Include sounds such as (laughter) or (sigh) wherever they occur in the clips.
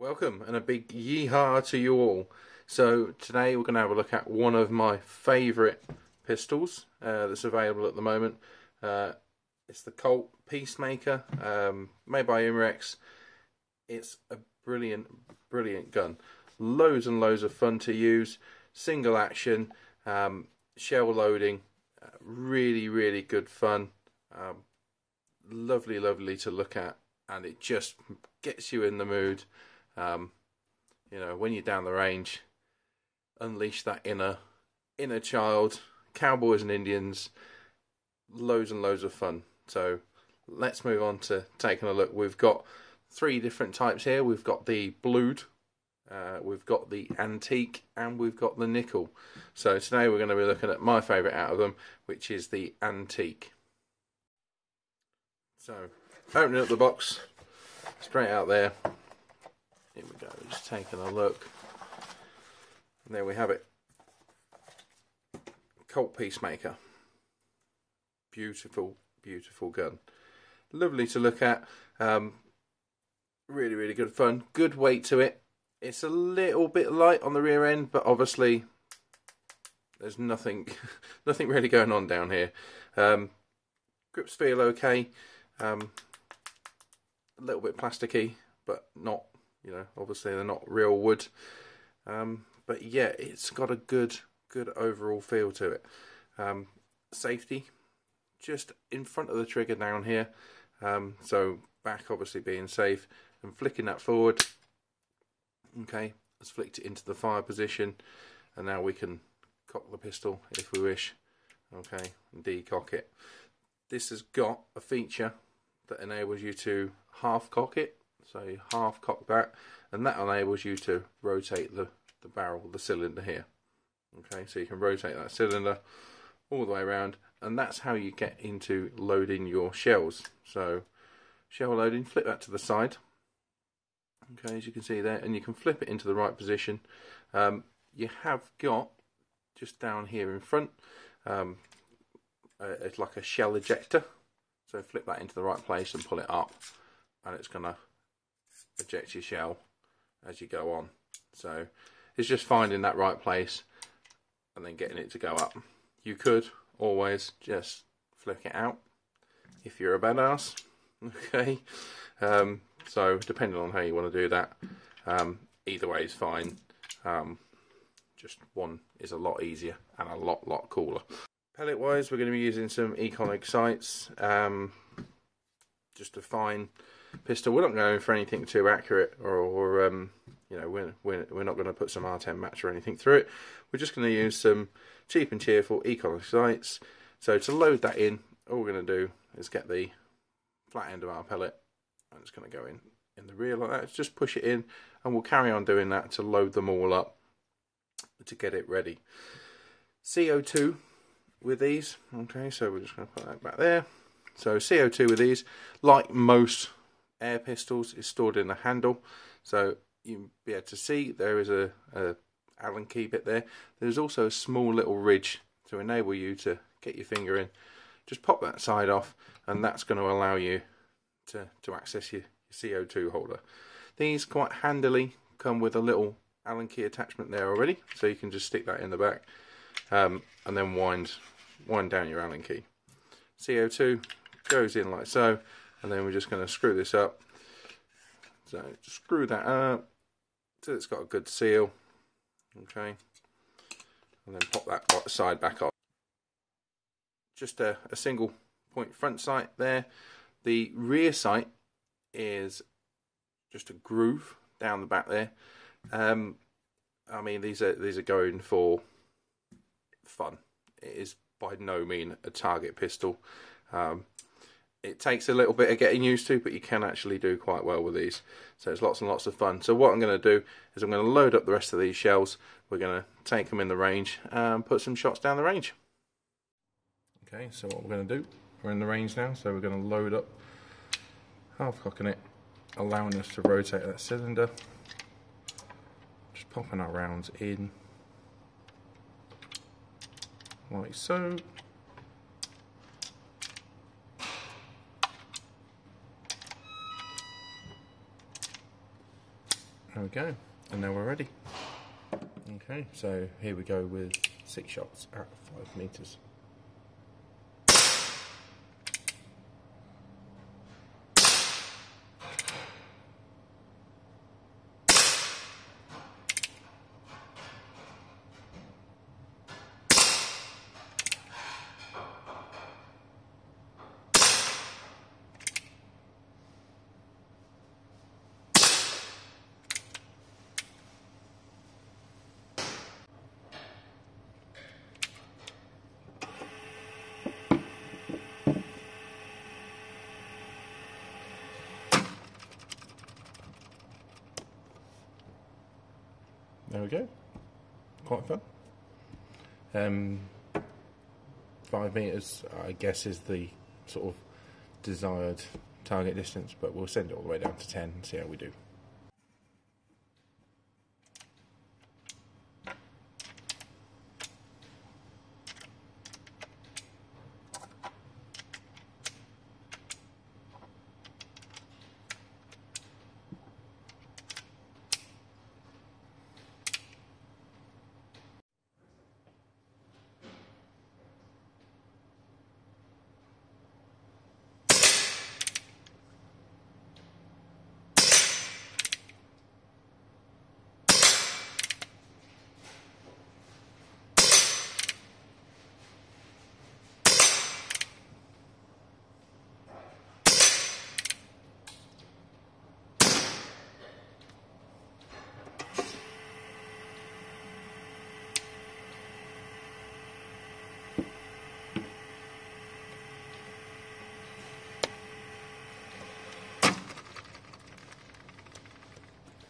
Welcome and a big yeehaw to you all. So today we're going to have a look at one of my favourite pistols uh, that's available at the moment. Uh, it's the Colt Peacemaker, um, made by Umarex. It's a brilliant, brilliant gun. Loads and loads of fun to use. Single action, um, shell loading, uh, really, really good fun. Um, lovely, lovely to look at, and it just gets you in the mood. Um, you know, when you're down the range, unleash that inner inner child. Cowboys and Indians, loads and loads of fun. So let's move on to taking a look. We've got three different types here. We've got the blued, uh, we've got the antique, and we've got the nickel. So today we're going to be looking at my favourite out of them, which is the antique. So opening up the box, straight out there. Here we go, just taking a look. And there we have it. Colt Peacemaker. Beautiful, beautiful gun. Lovely to look at. Um, really, really good fun. Good weight to it. It's a little bit light on the rear end, but obviously there's nothing, (laughs) nothing really going on down here. Um, grips feel okay. Um, a little bit plasticky, but not, you know, obviously they're not real wood. Um, but yeah, it's got a good, good overall feel to it. Um, safety, just in front of the trigger down here. Um, so back obviously being safe and flicking that forward. Okay, let's flicked it into the fire position and now we can cock the pistol if we wish. Okay, and decock it. This has got a feature that enables you to half cock it. So you half cock that and that enables you to rotate the, the barrel, the cylinder here. Okay, so you can rotate that cylinder all the way around and that's how you get into loading your shells. So shell loading, flip that to the side. Okay, as you can see there, and you can flip it into the right position. Um, you have got just down here in front, um, it's like a shell ejector. So flip that into the right place and pull it up, and it's going to eject your shell as you go on. So it's just finding that right place and then getting it to go up. You could always just flick it out if you're a badass. (laughs) Okay, um, so depending on how you want to do that, um, either way is fine. Um, just one is a lot easier and a lot lot cooler. Pellet wise, we're going to be using some Econic sights. Um, just to fine pistol. We're not going for anything too accurate, or, or um, you know, we're, we're, we're not going to put some R10 match or anything through it. We're just going to use some cheap and cheerful Econic sights. So to load that in, all we're going to do is get the flat end of our pellet and it's going to go in in the rear like that. Just push it in and we'll carry on doing that to load them all up to get it ready. CO2 with these. Okay, so we're just going to put that back there. So CO2 with these, like most air pistols, is stored in the handle. So you'll be able to see there is a, a Allen key bit there. There's also a small little ridge to enable you to get your finger in. Just pop that side off and that's going to allow you to, to access your, your CO2 holder. These quite handily come with a little Allen key attachment there already, so you can just stick that in the back um, and then wind wind down your Allen key. CO2 goes in like so, and then we're just going to screw this up. So screw that up so it's got a good seal. Okay, and then pop that side back on. Just a, a single point front sight there. The rear sight is just a groove down the back there. Um, I mean, these are these are going for fun. It is by no mean a target pistol. Um, it takes a little bit of getting used to, but you can actually do quite well with these. So it's lots and lots of fun. So what I'm going to do is I'm going to load up the rest of these shells. We're going to take them in the range and put some shots down the range. Okay, so what we're going to do, we're in the range now, so we're going to load up, half cocking it, allowing us to rotate that cylinder. Just popping our rounds in, like so. There we go. And now we're ready. Okay, so here we go with six shots at five meters. There we go. Quite fun. Um, five meters, I guess, is the sort of desired target distance, but we'll send it all the way down to 10 and see how we do.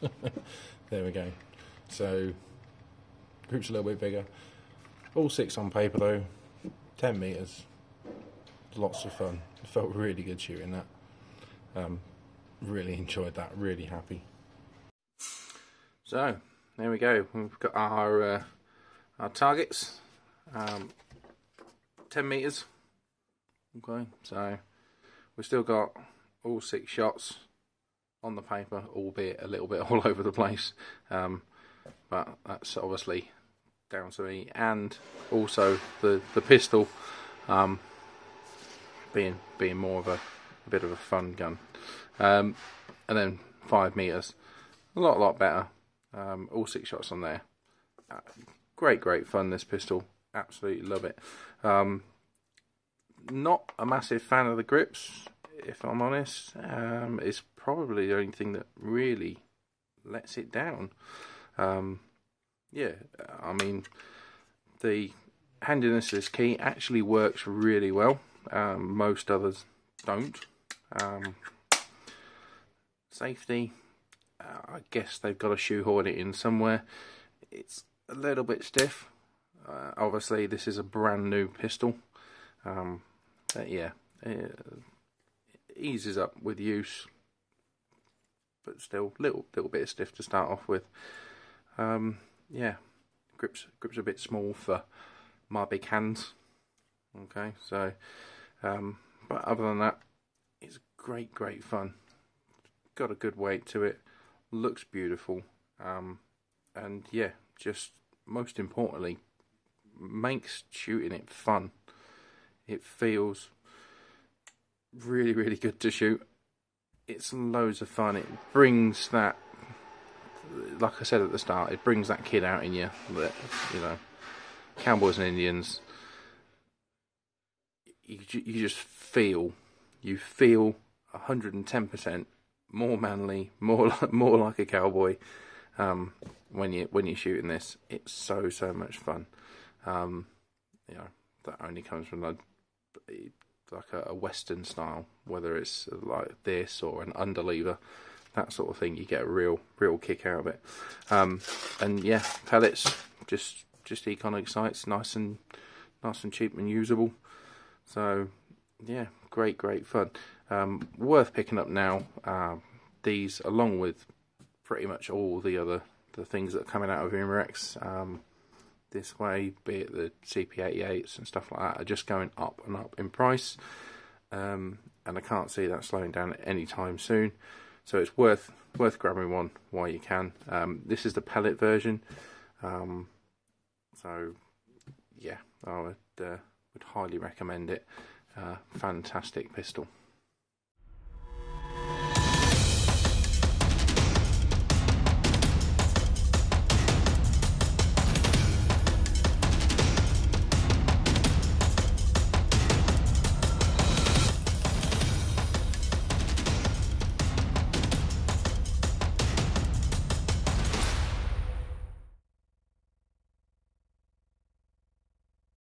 (laughs) there we go. So, group's a little bit bigger. All six on paper though, 10 metres. Lots of fun. (laughs) Felt really good shooting that. Um, really enjoyed that, really happy. So, there we go. We've got our uh, our targets. Um, 10 metres. Okay, so we've still got all six shots on the paper, albeit a little bit (laughs) all over the place. Um, but that's obviously down to me, and also the the pistol um, being being more of a, a, bit of a fun gun. Um, and then five meters, a lot lot better. Um, all six shots on there. Uh, great, great fun. This pistol, absolutely love it. Um, not a massive fan of the grips if I'm honest. Um, it's probably the only thing that really lets it down. Um, yeah, I mean, the handiness of this key actually works really well. Um, most others don't. Um, safety, uh, I guess they've got to shoehorn it in somewhere. It's a little bit stiff. Uh, obviously, this is a brand new pistol. Um, yeah, it eases up with use, but still little little bit stiff to start off with. Um, yeah, grips grips a bit small for my big hands. Okay, so um, but other than that, it's great great fun. Got a good weight to it, looks beautiful, um, and yeah, just most importantly, makes shooting it fun. It feels really, really good to shoot. It's loads of fun. It brings that, like I said at the start, it brings that kid out in you. That you know, cowboys and Indians. You you just feel, you feel hundred and ten percent more manly, more (laughs) more like a cowboy. Um, when you when you're shooting this, it's so so much fun. Um, you know that only comes from the like a, a Western style, whether it's like this or an underlever, that sort of thing. You get a real real kick out of it. Um, and yeah, pellets just just econic sights, nice and nice and cheap and usable. So yeah, great great fun. Um, worth picking up now. Uh, these along with pretty much all the other the things that are coming out of Umarex. Um, this way, be it the CP88s and stuff like that, are just going up and up in price. Um, and I can't see that slowing down at any time soon. So it's worth worth grabbing one while you can. Um, this is the pellet version. Um, so yeah, I would, uh, would highly recommend it. Uh, fantastic pistol.